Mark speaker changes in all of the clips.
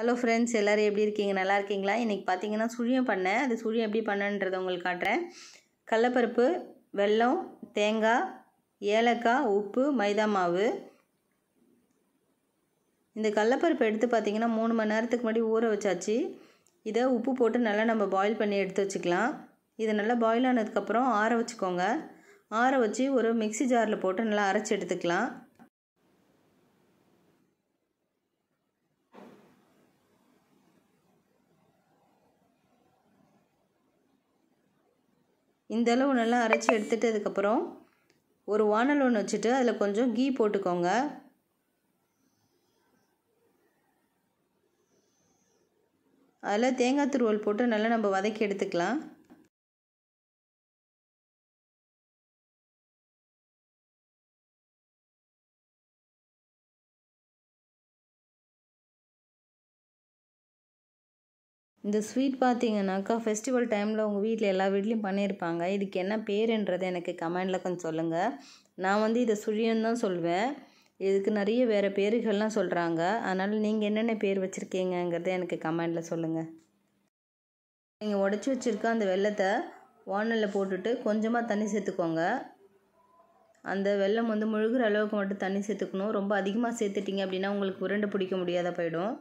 Speaker 1: hello friends எல்லோரும் எப்படி இருக்கீங்க நல்லா இருக்கீங்களா இன்றைக்கி பார்த்தீங்கன்னா சுழியம் பண்ணேன் அது சுழியம் எப்படி பண்ணன்றதை உங்களுக்கு காட்டுறேன் கடலப்பருப்பு வெல்லம் தேங்காய் ஏலக்காய் உப்பு மைதா மாவு இந்த கடலப்பருப்பு எடுத்து பார்த்தீங்கன்னா மூணு மணி நேரத்துக்கு முன்னாடி ஊற வச்சாச்சு இதை உப்பு போட்டு நல்லா நம்ம பாயில் பண்ணி எடுத்து வச்சுக்கலாம் இதை நல்லா பாயில் ஆனதுக்கப்புறம் ஆற வச்சுக்கோங்க ஆற வச்சு ஒரு மிக்சி ஜாரில் போட்டு நல்லா அரைச்சி எடுத்துக்கலாம் இந்தளவு நல்லா அரைச்சி எடுத்துட்டதுக்கப்புறம் ஒரு வானல் ஒன்று வச்சுட்டு அதில் கொஞ்சம் கீ போட்டுக்கோங்க அதில் தேங்காய் துருவல் போட்டு நல்லா நம்ம வதக்கி எடுத்துக்கலாம் இந்த ஸ்வீட் பார்த்தீங்கன்னாக்கா ஃபெஸ்டிவல் டைமில் உங்கள் வீட்டில் எல்லா வீட்லேயும் பண்ணியிருப்பாங்க இதுக்கு என்ன பேருன்றது எனக்கு கமெண்டில் கொஞ்சம் சொல்லுங்கள் நான் வந்து இதை சுழியன்னு தான் சொல்வேன் இதுக்கு நிறைய வேறு பேர்கள்லாம் சொல்கிறாங்க அதனால் நீங்கள் என்னென்ன பேர் வச்சுருக்கீங்கங்கிறத எனக்கு கமெண்டில் சொல்லுங்கள் நீங்கள் உடச்சி வச்சுருக்க அந்த வெள்ளத்தை வானலில் போட்டுட்டு கொஞ்சமாக தண்ணி சேர்த்துக்கோங்க அந்த வெள்ளம் வந்து முழுகிற அளவுக்கு மட்டும் தண்ணி சேர்த்துக்கணும் ரொம்ப அதிகமாக சேர்த்துட்டிங்க அப்படின்னா உங்களுக்கு உருண்டை பிடிக்க முடியாத போயிடும்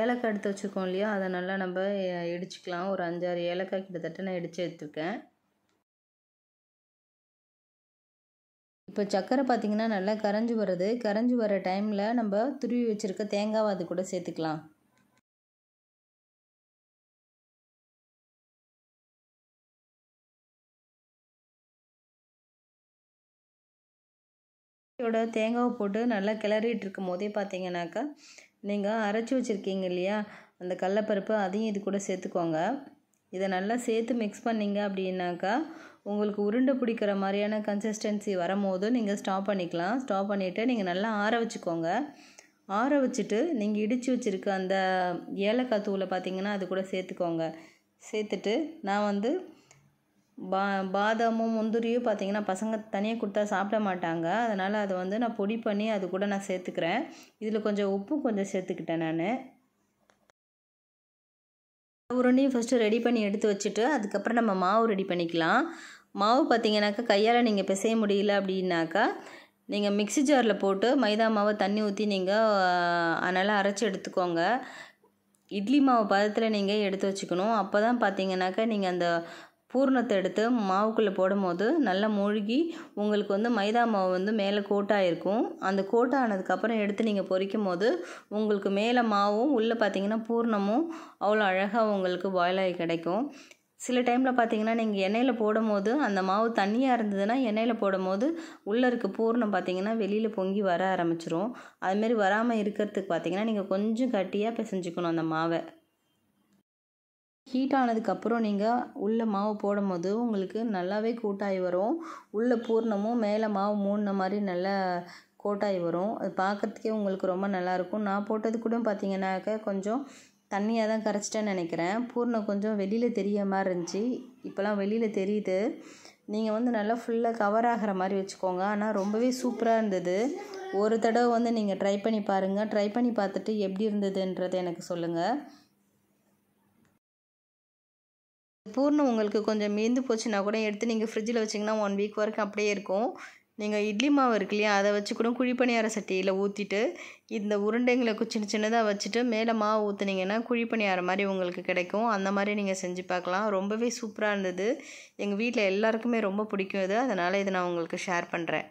Speaker 1: ஏலக்காய் எடுத்து வச்சுருக்கோம் இல்லையா அதை நல்லா நம்ம இடிச்சுக்கலாம் ஒரு அஞ்சாறு ஏலக்காய் கிட்டத்தட்ட நான் இடித்து எடுத்துருக்கேன் இப்போ சக்கரை பார்த்திங்கன்னா நல்லா கரைஞ்சி வருது கரைஞ்சி வர டைமில் நம்ம துருவி வச்சுருக்க தேங்காவை அது கூட சேர்த்துக்கலாம் தேங்காவை போட்டு நல்லா கிளறிட்டு இருக்கும் போதே பார்த்தீங்கன்னாக்கா நீங்கள் அரைச்சி வச்சுருக்கீங்க இல்லையா அந்த கடலப்பருப்பு அதையும் இது கூட சேர்த்துக்கோங்க இதை நல்லா சேர்த்து மிக்ஸ் பண்ணிங்க அப்படின்னாக்கா உங்களுக்கு உருண்டை பிடிக்கிற மாதிரியான கன்சிஸ்டன்சி வரும்போது நீங்கள் ஸ்டாப் பண்ணிக்கலாம் ஸ்டாப் பண்ணிவிட்டு நீங்கள் நல்லா ஆற வச்சுக்கோங்க ஆற வச்சுட்டு நீங்கள் இடித்து வச்சுருக்க அந்த ஏலக்காய் தூளை பார்த்தீங்கன்னா அது கூட சேர்த்துக்கோங்க சேர்த்துட்டு நான் வந்து பா பாதாமும் முந்திரியும் பார்த்தீங்கன்னா பசங்க தனியாக கொடுத்தா சாப்பிட மாட்டாங்க அதனால் அதை வந்து நான் பொடி பண்ணி அது கூட நான் சேர்த்துக்கிறேன் இதில் கொஞ்சம் உப்பும் கொஞ்சம் சேர்த்துக்கிட்டேன் நான் உருண்டையும் ஃபஸ்ட்டு ரெடி பண்ணி எடுத்து வச்சுட்டு அதுக்கப்புறம் நம்ம மாவு ரெடி பண்ணிக்கலாம் மாவு பார்த்தீங்கன்னாக்கா கையால் நீங்கள் பிசைய முடியல அப்படின்னாக்கா நீங்கள் மிக்சி ஜாரில் போட்டு மைதா மாவை தண்ணி ஊற்றி நீங்கள் அதனால் அரைச்சி எடுத்துக்கோங்க இட்லி மாவு பதத்தில் நீங்கள் எடுத்து வச்சுக்கணும் அப்போ தான் பார்த்தீங்கன்னாக்கா நீங்கள் அந்த பூரணத்தை எடுத்து மாவுக்குள்ளே போடும் போது நல்லா மூழ்கி உங்களுக்கு வந்து மைதா மாவு வந்து மேலே கோட்டாக இருக்கும் அந்த கோட்டானதுக்கப்புறம் எடுத்து நீங்கள் பொரிக்கும் போது உங்களுக்கு மேலே மாவும் உள்ளே பார்த்தீங்கன்னா பூர்ணமும் அவ்வளோ அழகாக உங்களுக்கு பாயில் ஆகி கிடைக்கும் சில டைமில் பார்த்தீங்கன்னா நீங்கள் எண்ணெயில் போடும் போது அந்த மாவு தண்ணியாக இருந்ததுன்னா எண்ணெயில் போடும் போது உள்ளே இருக்க பூர்ணம் பார்த்தீங்கன்னா வெளியில் பொங்கி வர ஆரம்பிச்சிரும் அதுமாரி வராமல் இருக்கிறதுக்கு பார்த்தீங்கன்னா நீங்கள் கொஞ்சம் கட்டியாக பிசைஞ்சுக்கணும் அந்த மாவை ஹீட் ஆனதுக்கப்புறம் நீங்கள் உள்ளே மாவு போடும் போது உங்களுக்கு நல்லாவே கூட்டாகி வரும் உள்ளே பூர்ணமும் மேலே மாவு மூடின மாதிரி நல்லா கோட்டாகி வரும் அது பார்க்குறதுக்கே உங்களுக்கு ரொம்ப நல்லாயிருக்கும் நான் போட்டது கூட பார்த்தீங்கன்னாக்க கொஞ்சம் தண்ணியாக தான் கரைச்சிட்டேன்னு நினைக்கிறேன் பூர்ணம் கொஞ்சம் வெளியில் தெரிய மாதிரி இருந்துச்சு இப்போலாம் வெளியில் தெரியுது நீங்கள் வந்து நல்லா ஃபுல்லாக கவர் ஆகிற மாதிரி வச்சுக்கோங்க ஆனால் ரொம்பவே சூப்பராக இருந்தது ஒரு தடவை வந்து நீங்கள் ட்ரை பண்ணி பாருங்கள் ட்ரை பண்ணி பார்த்துட்டு எப்படி இருந்ததுன்றதை எனக்கு சொல்லுங்கள் பூர்ணம் உங்களுக்கு கொஞ்சம் மீந்து போச்சுன்னா கூட எடுத்து நீங்கள் ஃப்ரிட்ஜில் வச்சிங்கன்னா ஒன் வீக் வரைக்கும் அப்படியே இருக்கும் நீங்கள் இட்லி மாவு இருக்கு இல்லையா அதை வச்சு கூட குழிப்பணியார சட்டியில் ஊற்றிட்டு இந்த உருண்டைங்களை சின்ன சின்னதாக வச்சுட்டு மேலே மாவு ஊற்றுனீங்கன்னா குழிப்பணியார மாதிரி உங்களுக்கு கிடைக்கும் அந்த மாதிரி நீங்கள் செஞ்சு பார்க்கலாம் ரொம்பவே சூப்பராக இருந்தது எங்கள் வீட்டில் எல்லாருக்குமே ரொம்ப பிடிக்கும் இது அதனால் இதை நான் உங்களுக்கு ஷேர் பண்ணுறேன்